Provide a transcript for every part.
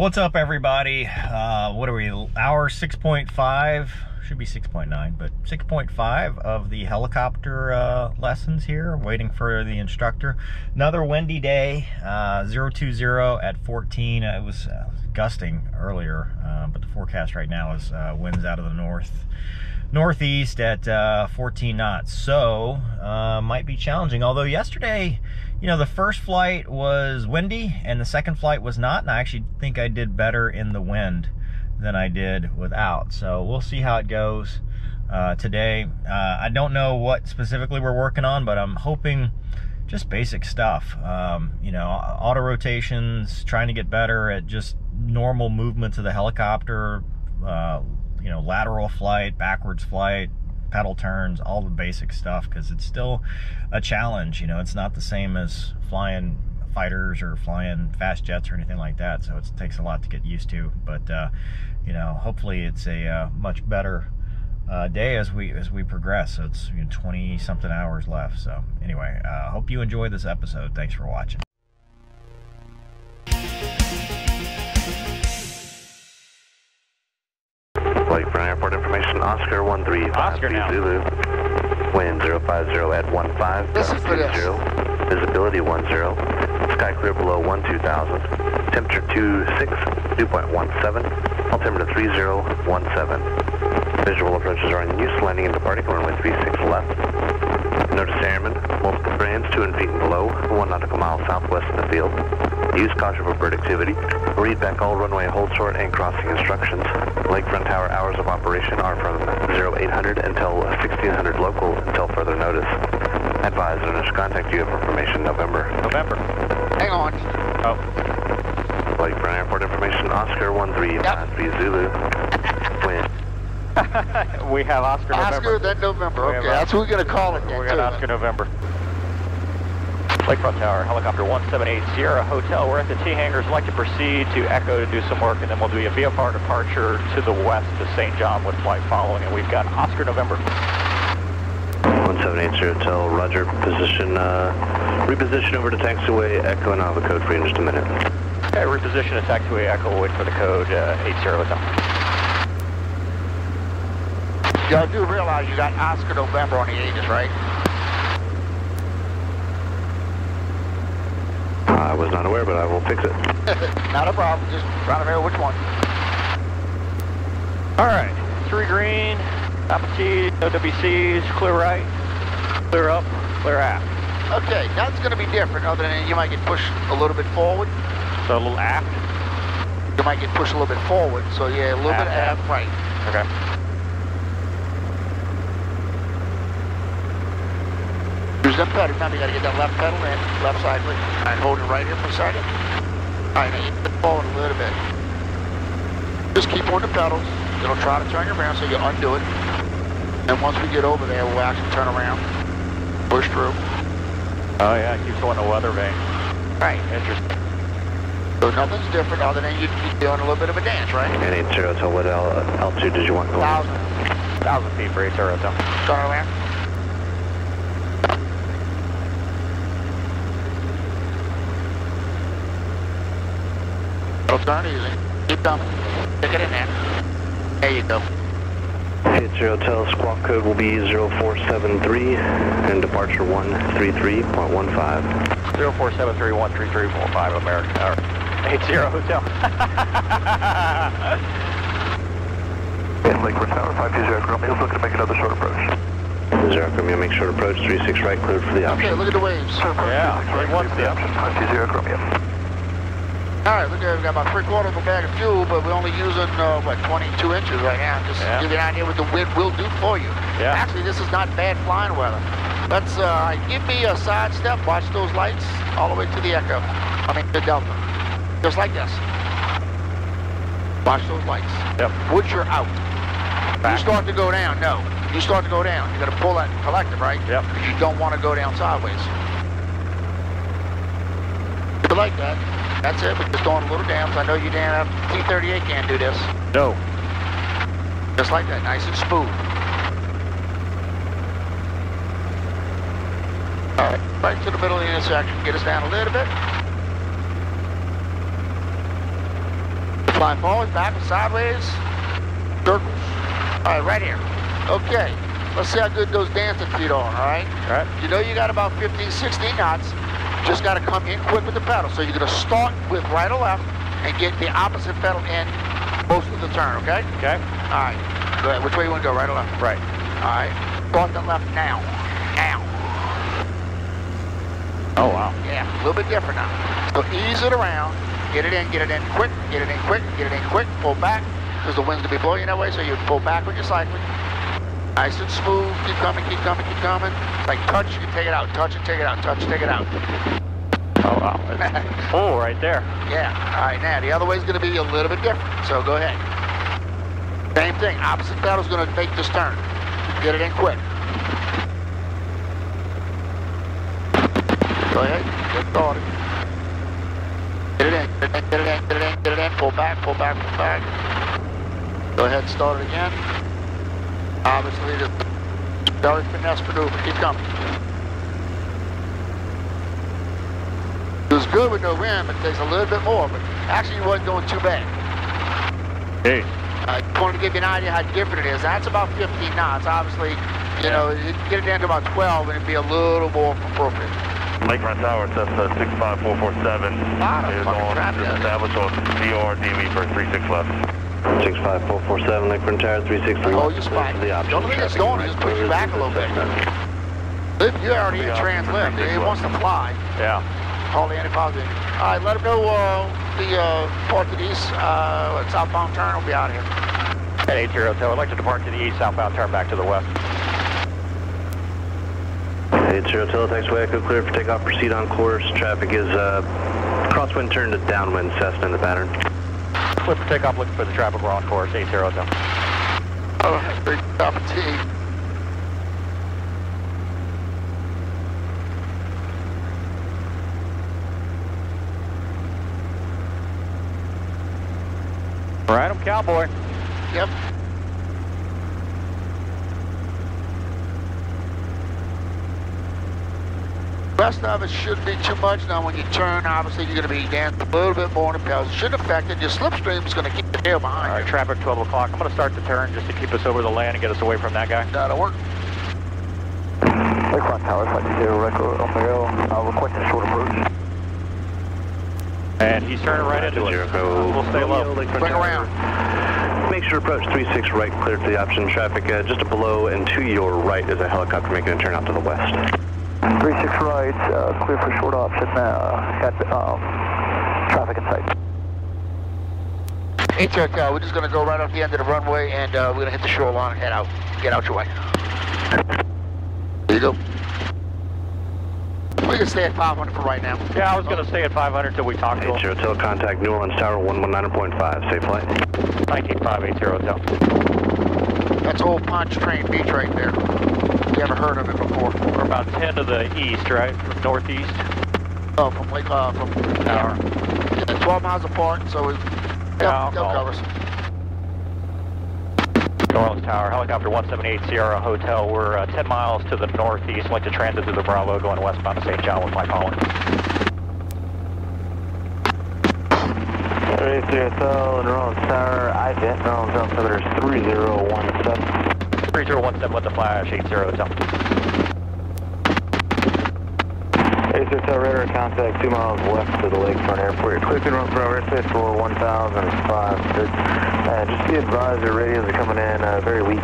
What's up, everybody? Uh, what are we? Hour 6.5, should be 6.9, but 6.5 of the helicopter uh, lessons here, waiting for the instructor. Another windy day, uh, 020 at 14. It was uh, gusting earlier, uh, but the forecast right now is uh, winds out of the north northeast at uh, 14 knots. So, uh, might be challenging. Although yesterday, you know, the first flight was windy and the second flight was not. And I actually think I did better in the wind than I did without. So we'll see how it goes uh, today. Uh, I don't know what specifically we're working on, but I'm hoping just basic stuff. Um, you know, auto rotations, trying to get better at just normal movements of the helicopter, uh, you know, lateral flight, backwards flight, pedal turns, all the basic stuff, because it's still a challenge. You know, it's not the same as flying fighters or flying fast jets or anything like that. So it takes a lot to get used to. But uh, you know, hopefully it's a uh, much better uh, day as we as we progress. So it's you know, 20 something hours left. So anyway, uh, hope you enjoy this episode. Thanks for watching. Information, Oscar 135 Oscar now. Zulu. Wind 050 at 15. This is for this. Zero. Visibility 10. Sky clear below 12,000. Temperature 26, dew point 17. Altimeter 3017. Visual approaches are in use, landing and departing runway 36 left. Notice airmen, multiple brands, 200 feet and below, 1 nautical mile southwest of the field. Use caution for bird activity. Read back all runway hold short and crossing instructions. Lakefront Tower hours of operation are from 0800 until 1600 local until further notice. Advise and initial contact you have information November. November. Hang on. Oh, Lakefront Airport information, Oscar 1353 Zulu. Wind. we have Oscar November. Oscar, then November. Okay, that's what we're going to call it. We then, got too. Oscar November. Lakefront Tower, helicopter 178 Sierra Hotel. We're at the T hangars. Like to proceed to Echo to do some work, and then we'll do a VFR departure to the west to St. John with flight following. And we've got Oscar November. 1780 Hotel, roger. Position, uh, reposition over to taxiway Echo and I'll have a code for you in just a minute. Okay, reposition to taxiway Echo. Wait for the code uh, 80 Hotel. Y'all do realize you got Oscar November on the Aegis, right? I was not aware, but I will fix it. Not a problem. Just trying to figure which one. All right, three green, altitude, no WCs, clear right, clear up, clear aft. Okay, that's going to be different other than you might get pushed a little bit forward. So a little aft. You might get pushed a little bit forward. So yeah, a little bit Aft, aft, right. Okay. Use pedal. Remember, you got to get that left pedal in, left side. Right, hold it right here for a second. All right, now you forward a little bit. Just keep on the pedals. It'll try to turn you around, so you undo it. And once we get over there, we'll actually turn around, push through. Oh yeah, it keeps going to weather vane. Right. Interesting. So nothing's different other than you doing a little bit of a dance, right? 980 Hotel, what al- altitude did you want going? Thousand. Thousand feet for 80 Hotel. Turn around. It'll turn easy. Keep coming. Stick it in there. There you go. 80 Hotel, squawk code will be 0473 and departure 133.15. 0473133445 American Tower. 80 Hotel. Yeah, Lake Tower, 520 Romeo, looking to make another short approach. Zero Romeo, make short approach, 36 right, cleared for the option. Okay, look at the waves. yeah, big one step. 520 Romeo. All right, look at we got about three quarters of a bag of fuel, but we're only using, uh, what, 22 inches right now. Just Yeah. give you an idea what the wind will do for you. Yeah. Actually, this is not bad flying weather. Let's uh, give me a side step. Watch those lights all the way to the Echo. I mean, the Delta. Just like this. Watch those lights. Yep. Once you're out, Back. you start to go down. No, you start to go down. You got to pull that collective, right? Yep. Because you don't want to go down sideways. You like that? That's it. We're just doing a little dams. I know you damn T38 can't do this. No. Just like that, nice and smooth. All right, right to the middle of the intersection. Get us down a little bit. Fly forward, backwards, sideways, circles. All right, right here. Okay, let's see how good those dancing feet are, all right? All right. You know you got about 15, 16 knots. Just got to come in quick with the pedal. So you're going to start with right or left and get the opposite pedal in most of the turn, okay? Okay. All right. Go ahead. Which way you want to go, right or left? Right. All right. Start the left now. Now. Oh, wow. Yeah, a little bit different now. So ease it around, get it in, get it in quick, get it in quick, get it in quick, pull back, because the wind's gonna be blowing that way, so you pull back when you're cycling. Nice and smooth, keep coming, keep coming, keep coming. Like touch, you can take it out, touch and take it out, touch, take it out. Oh, wow. It's full right there. Yeah, all right, now the other way's gonna be a little bit different, so go ahead. Same thing, opposite pedal's gonna make this turn. Get it in quick. Go ahead, get started. Get it in, get it in, get it in, get it in, get it in, pull back, pull back, pull back. Go ahead, start it again. Obviously, the very finesse maneuver, keep coming. It was good with no rim, it takes a little bit more, but actually you wasn't going too bad. Hey. I just wanted to give you an idea how different it is. That's about 15 knots. Obviously, you know, you get it down to about 12 and it'd be a little more appropriate. Lakefront Tower, Cessna uh, 65447 is on established on DRDV for 36 left. 65447, Lakefront Tower, 3631. Oh, you spot. The The option. only thing it's Traffic doing is just push you back a little bit. If you're already in trans lift, it wants to fly. Yeah. Hardly any positive. All right, let him know uh, the uh, port to the east, uh, southbound turn will be out here. At 80 Hotel, I'd like to depart to the east, southbound, turn back to the west. 80 Teletaxiway Echo clear for takeoff, proceed on course. Traffic is uh, crosswind turn to downwind Cessna in the pattern. Clear for takeoff, looking for the traffic, we're on course, 80 Hotel. Oh, big of tea. Right, I'm cowboy. Yep. Rest of it shouldn't be too much. Now, when you turn, obviously you're going to be dancing a little bit more in the pedals. It shouldn't affect it. Your slipstream is going to keep the tail behind All right, you. traffic 12 o'clock. I'm going to start the turn just to keep us over the land and get us away from that guy. That'll work. Lakefront Tower, flight 0, Echo Romeo, uh, requesting a short approach. And he's turning right into us. Jericho. We'll stay low. Lakefront Bring around. Make sure to approach 36 right, clear to the option traffic. Uh, just below and to your right is a helicopter making a turn out to the west. 36 right, uh, clear for short option, uh, got um, traffic in sight. Hey, check, uh, we're just going to go right off the end of the runway and uh, we're going to hit the shoreline and head out. Get out your way. There you go. We can stay at 500 for right now. Yeah, I was going to stay at 500 till we talk to 80 him. Hotel contact New Orleans Tower 119.5. Safe flight. 19580 Hotel. That's Old Pontchartrain Beach right there. You ever heard of it before? We're about 10 to the east, right? From northeast. Oh, from Lake, uh, from Tower. yeah, 12 miles apart, so it, Yeah, they'll, they'll cover us. New Orleans Tower, helicopter 178 Sierra Hotel. We're uh, 10 miles to the northeast. Like to transit through the Bravo, going westbound to St. John with Mike Holland. 83 Hotel, New Orleans Tower, IVET, New Orleans altimeter 3017. 3017 with the flash, 80 Hotel. 83 Hotel, radar contact 2 miles west of the lakefront airport. Clear to run for our airspace for 1,500. Uh, just be advised, the radios are coming in uh, very weak.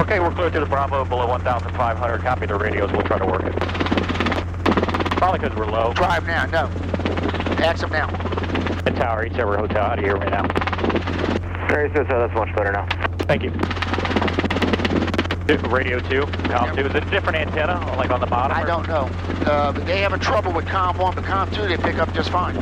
Okay, we're clear to the Bravo, below 1,500. Copy the radios, we'll try to work it. Probably because we're low. Drive now, no. Ax them now. And Tower, 80 Hotel, out of here right now. 83 Hotel, that's much better now. Thank you. Radio 2, Com 2. Is it a different antenna, like on the bottom? I or- don't know. Uh, but they have a trouble with COM 1, but COM 2 they pick up just fine.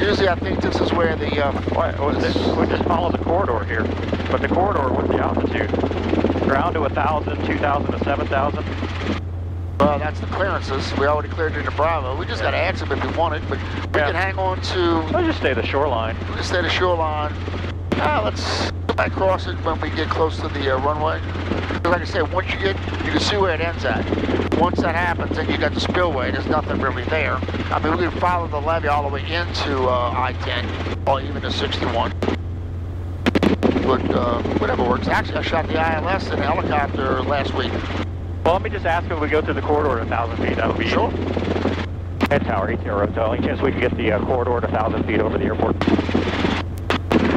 Usually I think this is where the, uh, What, is this? We just follow the corridor here. But the corridor, what's the altitude? Ground to 1,000, 2,000 to 7,000? well, that's the clearances. We already cleared it in Bravo. We just got to them if we want it, but we Yeah. can hang on to, Let's just stay the shoreline. we can stay the shoreline. Ah, let's, I cross it when we get close to the uh, runway. Like I said, once you get, you can see where it ends at. Once that happens, then you got the spillway. There's nothing really there. I mean, we can follow the levee all the way into uh, I-10 or even to 61. But uh, whatever works. Actually, I shot the ILS in a helicopter last week. Well, let me just ask if we go through the corridor at 1,000 feet. That would be sure. Head tower, 800, the only chance we could get the uh, corridor at 1,000 feet over the airport.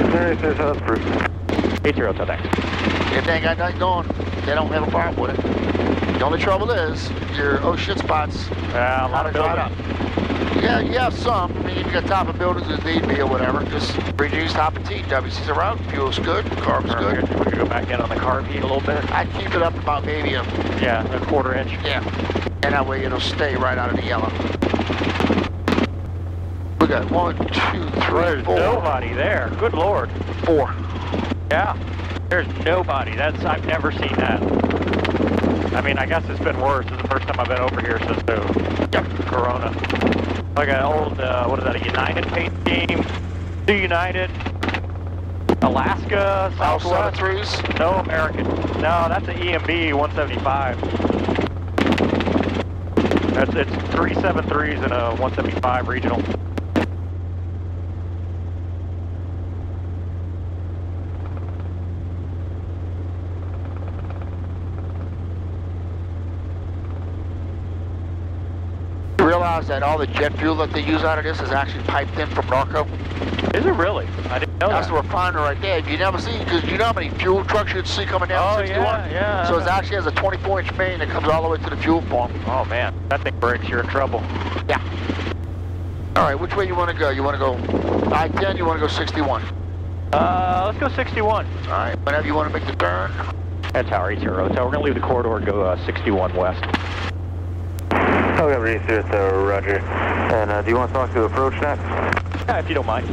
All right, there's Hunt 8-0 till. If they ain't got nothing going, they don't have a problem with it. The only trouble is, your oh shit spots uh, a lot of dried up. Yeah, you have some. I mean, you got top of buildings as need be or whatever. Just reduce top of T. WC's around. Fuel's good. Carb's good. We're going to go back in on the carb heat a little bit. I'd keep it up about maybe a... Yeah, a quarter inch. Yeah. And that way it'll stay right out of the yellow. We got one, two, three, There's four. nobody there. Good Lord. Four. Yeah. There's nobody. That's I've never seen that. I mean, I guess it's been worse. This is the first time I've been over here since the Corona. Like an old, uh, what is that? A United paint scheme? Two United. Alaska, Southwest. threes. No American. No, that's an EMB 175. That's it's three seven threes and a 175 regional. You realize that all the jet fuel that they use out of this is actually piped in from Norco? Is it really? I didn't know That's that. the refiner right there. You never see, because you know how many fuel trucks you'd see coming down Oh, 61? yeah, yeah. So it actually has a 24 inch main that comes all the way to the fuel pump. Oh man, that thing breaks, you're in trouble. Yeah. All right, which way you want to go? You want to go I-10, you want to go 61? Uh, let's go 61. All right, whenever you want to make the turn. At Tower 80 so We're gonna leave the corridor and go uh, 61 west. Helicopter East here at uh, Roger. And uh, do you want to talk to approach next? Yeah, if you don't mind.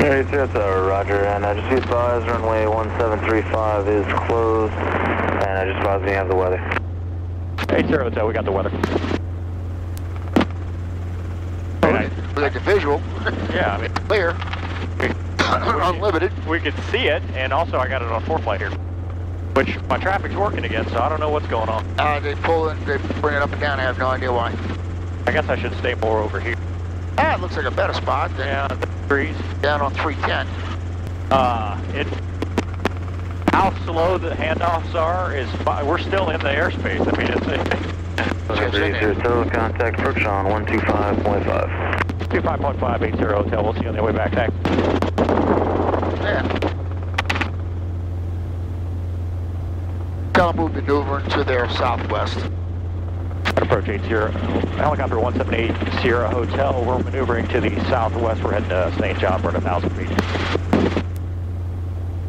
There is here at uh, Roger. And uh, just be advised, runway 1735 is closed. And I just advised you have the weather. 80 Hotel, we got the weather. Okay. We got the visual, Yeah, I mean, clear, unlimited. we could see it, and also I got it on ForeFlight here. Which my traffic's working again, so I don't know what's going on. Uh, they pull it, they bring it up and down. I have no idea why. I guess I should stay more over here. Ah, it looks like a better spot than Yeah, the trees. down on 310. Uh, it, how slow the handoffs are is, fi- we're still in the airspace. I mean, it's, Helicopter East here total contact approach on 125.5. 25.580 Hotel. We'll see you on the way back. Thanks. Yeah. Tell them move maneuvering to their southwest. Approach 80, helicopter 178 Sierra Hotel. We're maneuvering to the southwest. We're heading to St. John. We're at 1,000 feet.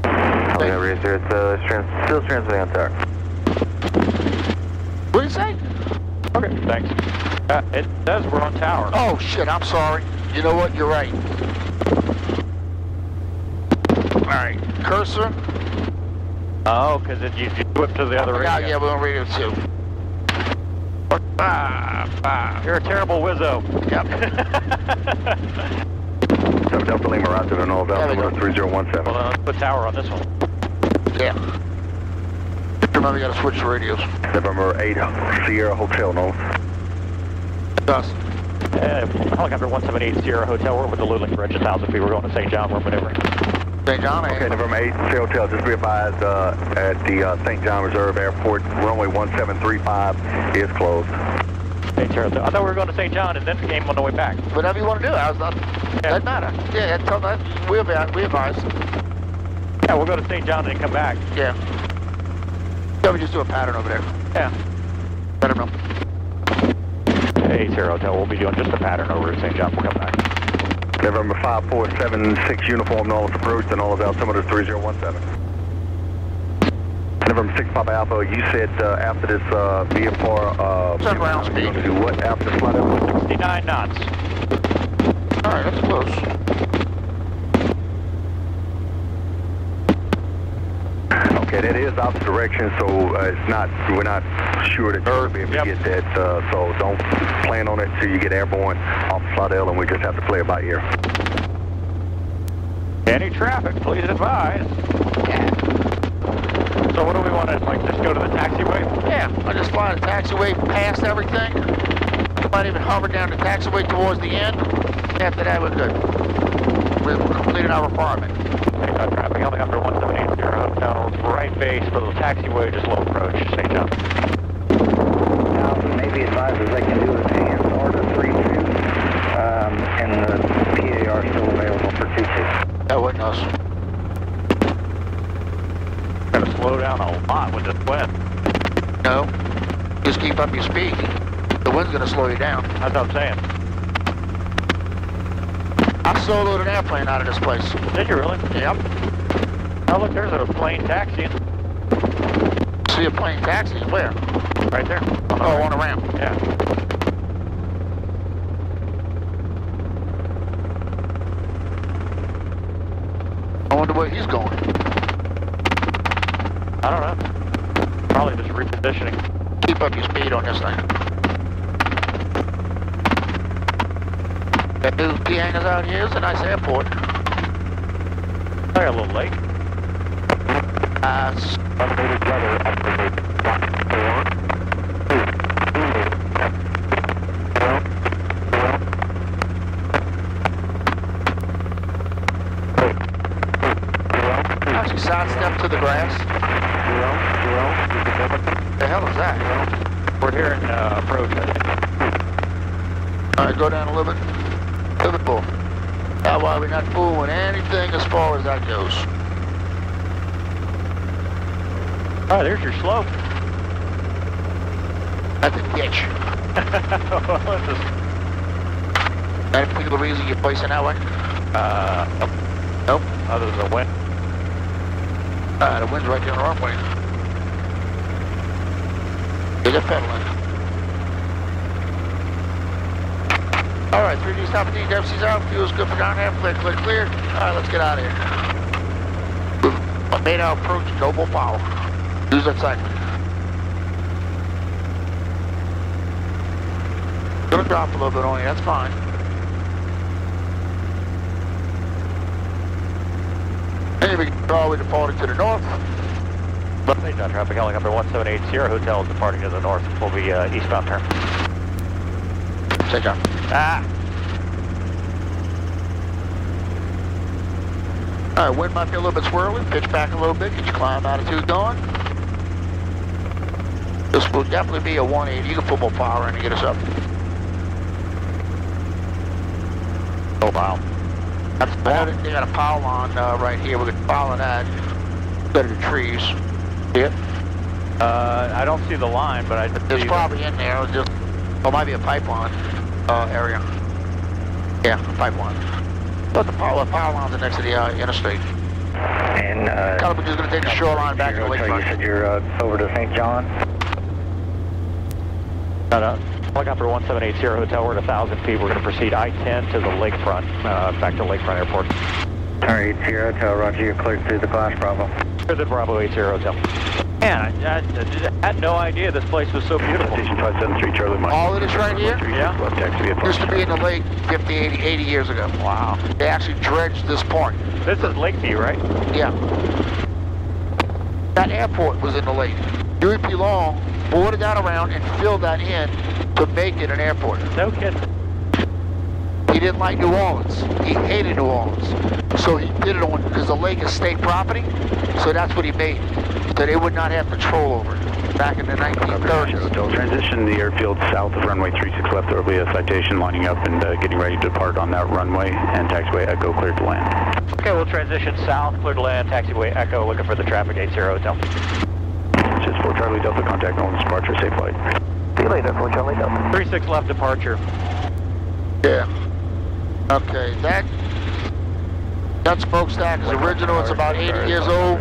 Helicopter East here at uh, trans still transmitting on tower. What do you say? Okay, thanks. Uh, it says we're on tower. Oh shit, I'm sorry. You know what? You're right. All right, cursor. Oh, because you, you whip to the other yeah, radio. yeah, we're on radio two. Ah, ah, you're a terrible wizzo. Yep. 7 Delta Lima, Roger, and all There Delta go. 3017. Well, then let's put tower on this one. Yeah. Remember, you gotta switch the radios. November 8 Sierra Hotel, no. Does. Uh, helicopter 178 Sierra Hotel. We're with the Luling Bridge at 1,000 feet. We're going to St. John. We're maneuvering. St. John, Okay? November 8 Sierra Hotel, just be advised uh, at the uh, St. John Reserve Airport, runway 1735 is closed. St. John. I thought we were going to St. John and then came on the way back. Whatever you want to do. I was not. Doesn't matter. Yeah, tell that. We advise. We advise. Yeah, we'll go to St. John and then come back. Yeah. Yeah, we just do a pattern over there. Yeah. Let them know. Hey, Sierra Hotel. We'll be doing just a pattern over at St. John. We'll come back. November 5476 uniform, Nautilus approach, and all is altimeter 3017. November 6 Papa Alpha, you said uh, after this uh, VFR, uh, Seven round you're speed. gonna do what after this flight over? 69 knots. All right, that's close. Okay, that is opposite direction, so uh, it's not, we're not sure that you'll be able to Yep. get that, uh, so don't plan on it till you get airborne off Slidell, and we just have to play it by ear. Any traffic, please advise. So what do we want to, like, just go to the taxiway? Yeah, I just fly the taxiway past everything. Might even hover down the taxiway towards the end. After that, we're good. We've completed our requirement. Uh, traffic helicopter 1780 hotel, right base for the taxiway, just low approach, St. John. Now, maybe advisors they can do a hands order 3-2, um, and the PAR still available for 2-2. That wasn't us. Gotta slow down a lot with this wind. No. Just keep up your speed. The wind's gonna slow you down. That's what I'm saying. I soloed an airplane out of this place. Did you really? Yep. Oh, look, there's a plane taxiing See a plane taxi? Where? right there. Oh, on the ramp. Yeah. I wonder where he's going. I don't know. Probably just repositioning. Keep up your speed on this thing. That new P hangers out here is a nice airport. Like a little lake. Uh, s- actually sidestep to the grass. The hell is that? We're hearing uh, approach. All right, go down a little bit. A little we're not fooling anything as far as that goes. Oh, there's your slope. That's a ditch. This is, Any particular reason you're placing that way? uh, nope. Nope. Other than the wind. Uh, the wind's right down the runway. Get it pedaling. All right, 3D stop D, Dempsey's out, fuel's good for down there, clear, clear, clear. All right, let's get out of here. We've made our approach, Noble Power. That cycle. Gonna drop a little bit on you, that's fine. Hey, we all we to the north. St. John traffic helicopter 1780 hotel is departing to the north. Will be uh, eastbound turn. St. John. Ah! All right, wind might be a little bit swirly. Pitch back a little bit. Get your climb altitude going. This will definitely be a 180. You can put more power in to get us up. Oh, wow. That's bad. They got a power line uh, right here. We're gonna follow that. Better the trees. See it? Uh, I don't see the line, but I did There's see probably in there. It's Just, oh, might be a pipeline uh, area. Yeah, a pipeline. But the power, power lines are next to the uh, interstate. And, uh... Kind of just gonna take the shoreline back to the Zero, lakefront. You said you're, uh, over to St. John? No, no. Helicopter 1780 hotel, we're at 1,000 feet. We're going to proceed I-10 to the lakefront, uh, back to Lakefront Airport. Alright, Zero, Hotel, roger, you're cleared through the Class Bravo. Here's the Bravo 80 hotel. Man, I, I, I had no idea this place was so beautiful. Station 573 Charlie Mike. All of this right here Yeah. Left taxi at used to be in the lake 50, 80, 80 years ago. Wow. They actually dredged this point. This is Lakeview, right? Yeah. That airport was in the lake. Huey P. Long boarded that around and filled that in to make it an airport. No kidding. He didn't like New Orleans. He hated New Orleans. So he did it on, because the lake is state property, so that's what he made. So they would not have control over it back in the 1930s. Hotel transition, the airfield south of runway 36 left. There will be a citation lining up and uh, getting ready to depart on that runway and taxiway Echo cleared to land. Okay, we'll transition south, clear to land, taxiway Echo, looking for the traffic 80 hotel. Just for Charlie Delta, contact Nolan's departure, safe flight. See you later, for Charlie Delta. 36 left departure. Yeah. Okay, that that smokestack is original. It's about 80 years old.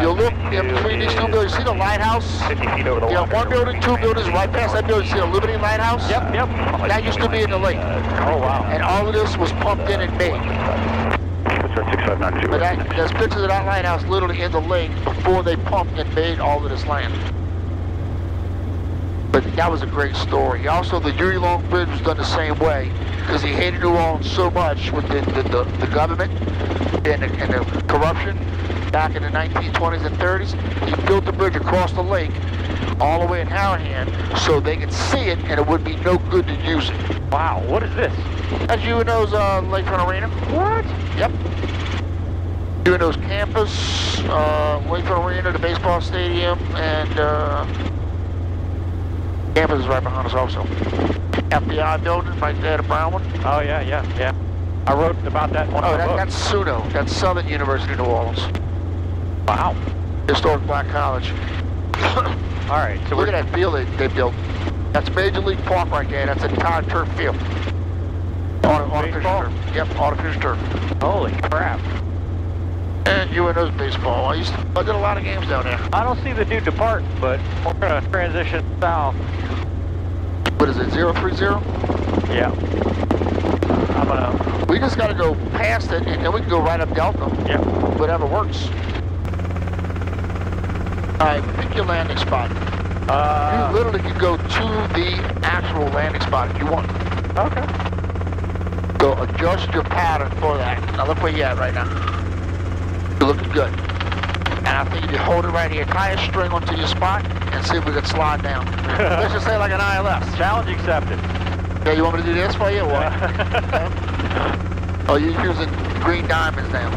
You look in between these two buildings. See the lighthouse? 50 the Yeah, one building, two buildings. Right past that building, you see the Liberty Lighthouse? Yep, yep. That used to be in the lake. Oh, wow. And all of this was pumped in and made. Start 6592. But that, there's pictures of that lighthouse literally in the lake before they pumped and made all of this land. But that was a great story. Also, the Huey Long Bridge was done the same way because he hated New Orleans so much with the, the, the, the government. and the, and the corruption back in the 1920s and 30s, he built the bridge across the lake all the way in Harahan so they could see it and it would be no good to use it. Wow, what is this? That's UNO's uh, Lakefront Arena. What? Yep. UNO's campus, uh, Lakefront Arena, the baseball stadium, and uh, campus is right behind us also. FBI building right there, the brown one. Oh yeah, yeah, yeah. I wrote about that one. Oh, that, that's SUNO. That's Southern University of New Orleans. wow. Historic Black College. All right, so Look we're at that field they, they built. That's Major League Park right there. That's an entire turf field. Oh, Arti- Artificial turf. Yep, artificial turf. holy crap. Eh, and UNO's baseball. I used to, I did a lot of games down there. I don't see the dude depart, but we're gonna transition south. What is it, 030? Yeah. I'm gonna. We just got to go past it, and then we can go right up Delta. Yeah. Whatever works. All right, pick your landing spot. Uh, you literally can go to the actual landing spot if you want. okay. So adjust your pattern for that. Now look where you're at right now. You're looking good. And I think if you hold it right here, tie a string onto your spot and see if we can slide down. Let's just say like an ILS. Challenge accepted. Yeah, you want me to do this for you or what? oh, you're using green diamonds now.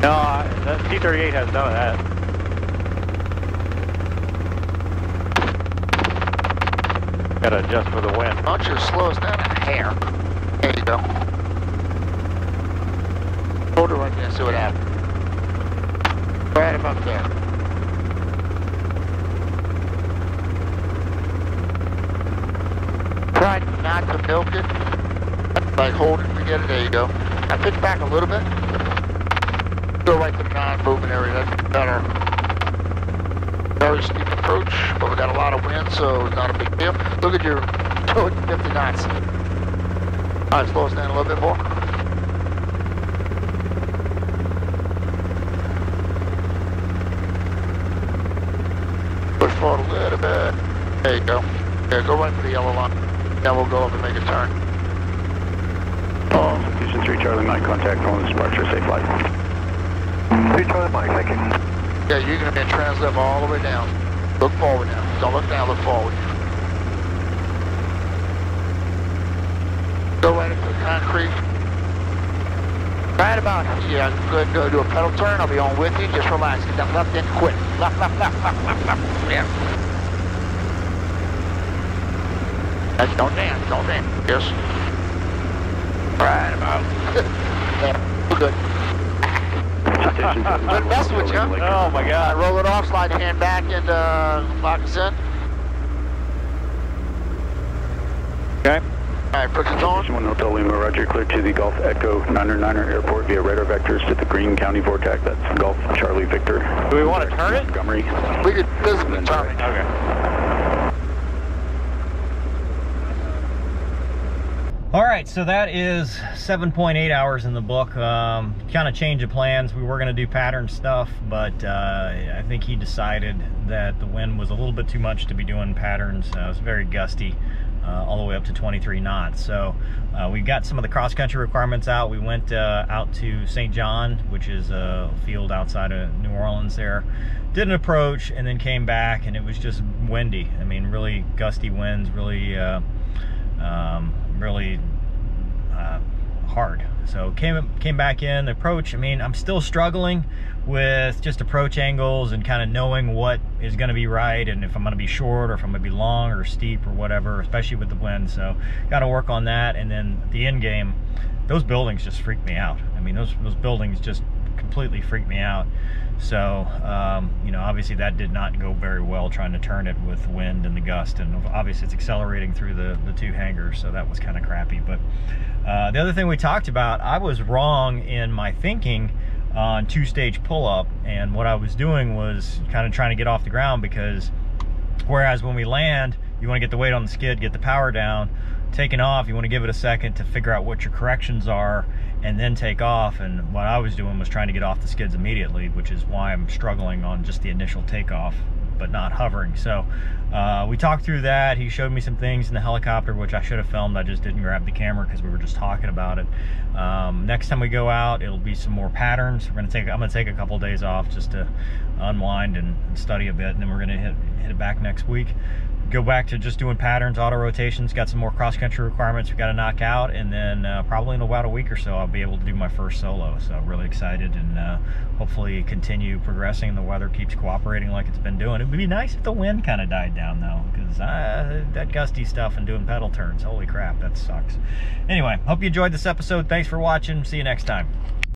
no, I, the T-38 has none of that. Gotta adjust for the wind. Why don't slow down a hair? There you go. Hold it right there, see what happens. Right about there. Try not to milk it. Like hold it, forget it, there you go. I pitch back a little bit. Go right to the non-movement area, that's better. Very steep approach, but we got a lot of wind, so not a big deal. Look at your 250 knots. All right, slow us down a little bit more. Push forward a little bit. There you go. Yeah, go right for the yellow line. Then we'll go up and make a turn. Oh, Houston 3 Charlie Mike, contact on this departure, safe flight. 3 Charlie Mike, thank you. Yeah, you're gonna be in translift all the way down. Look forward now. Don't look down, look forward. Go right into the concrete. Right about yeah, go ahead, go do a pedal turn, I'll be on with you. Just relax. Get that left in quick. Left, left, left, left, left, left. Yeah. That's don't dance, don't dance. Yes. Right about. yeah, we're good. Good mess with you. Oh my God. roll it off, slide your hand back, and uh, lock us in. Okay. All right, push it on. Station 1 Hotel Lima, Roger, clear to the Gulf Echo 909er Airport via radar vectors to the Greene County VORTAC. That's Gulf Charlie Victor. Do we want to turn it? Montgomery. We could physically turn it. Okay. All right, so that is 7.8 hours in the book. Um, kind of change of plans. We were going to do pattern stuff, but uh, I think he decided that the wind was a little bit too much to be doing patterns. Uh, it was very gusty, uh, all the way up to 23 knots. So uh, we got some of the cross-country requirements out. We went uh, out to St. John, which is a field outside of New Orleans there. Did an approach and then came back, and it was just windy. I mean, really gusty winds, really... Uh, um. So came came back in the approach. I mean, I'm still struggling with just approach angles and kind of knowing what is going to be right and if I'm going to be short or if I'm going to be long or steep or whatever, especially with the wind. So got to work on that. And then the end game, those buildings just freak me out. I mean, those those buildings just completely freak me out. So, um, you know, obviously that did not go very well trying to turn it with wind and the gust. And obviously it's accelerating through the, the two hangars, so that was kind of crappy. But uh, the other thing we talked about, I was wrong in my thinking on two-stage pull-up. And what I was doing was kind of trying to get off the ground because whereas when we land, you want to get the weight on the skid, get the power down. Taking off, you want to give it a second to figure out what your corrections are and then take off. And what I was doing was trying to get off the skids immediately, which is why I'm struggling on just the initial takeoff but not hovering. So uh, we talked through that. He showed me some things in the helicopter, which I should have filmed. I just didn't grab the camera because we were just talking about it. Um, next time we go out, it'll be some more patterns. We're gonna take. I'm gonna take a couple days off just to unwind and, and study a bit, and then we're gonna hit hit it back next week go back to just doing patterns, auto rotations, got some more cross-country requirements we got to knock out, and then uh, probably in about a week or so I'll be able to do my first solo. So really excited and uh, hopefully continue progressing. The weather keeps cooperating like it's been doing. It would be nice if the wind kind of died down though, because that gusty stuff and doing pedal turns, holy crap, that sucks. Anyway, hope you enjoyed this episode. Thanks for watching. See you next time.